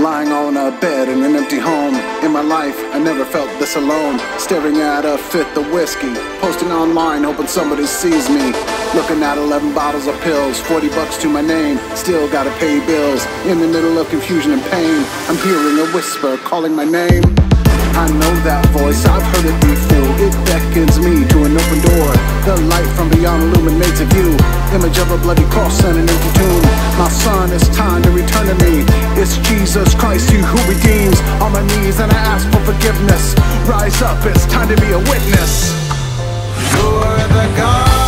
Lying on a bed in an empty home. In my life, I never felt this alone. Staring at a fifth of whiskey. Posting online, hoping somebody sees me. Looking at 11 bottles of pills, 40 bucks to my name. Still gotta pay bills. In the middle of confusion and pain, I'm hearing a whisper calling my name. I know that voice, I've heard it before. It beckons me to an open door. The light from beyond illuminates a view. Image of a bloody cross and an empty tomb. My son, it's time to return to me. It's Jesus Christ, you who redeems. On my knees and I ask for forgiveness. Rise up, it's time to be a witness. You're the God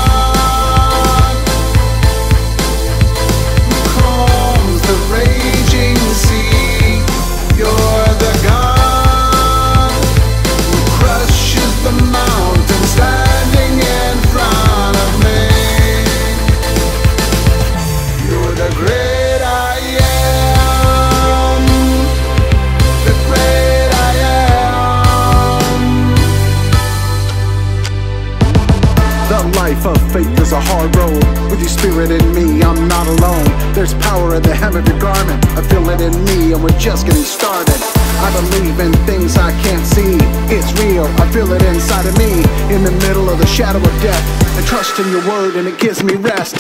With spirit in me, I'm not alone. There's power in the hem of your garment. I feel it in me, and we're just getting started. I believe in things I can't see. It's real, I feel it inside of me. In the middle of the shadow of death. I trust in your word, and it gives me rest.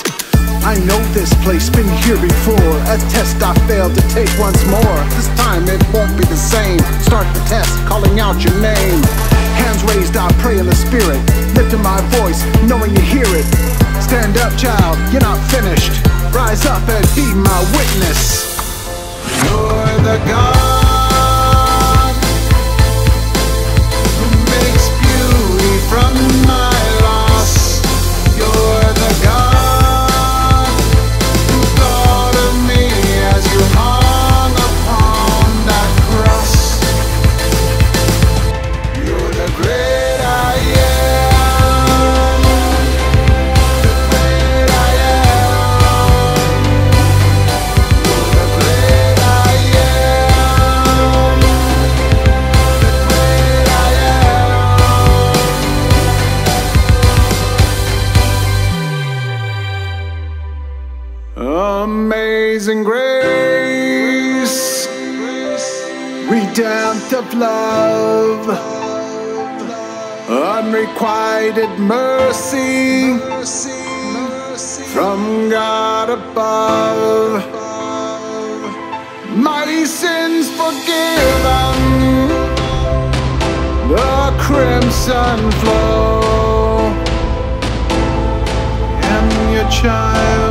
I know this place, been here before. A test I failed to take once more. This time it won't be the same. Start the test, calling out your name. Hands raised, I pray in the spirit. Lifting my voice, knowing you hear it. Stand up, child, you're not finished. Rise up and be my witness. You're the God Amazing grace, redemptive love, unrequited mercy from God above. My sins forgiven, the crimson flow. Am your child.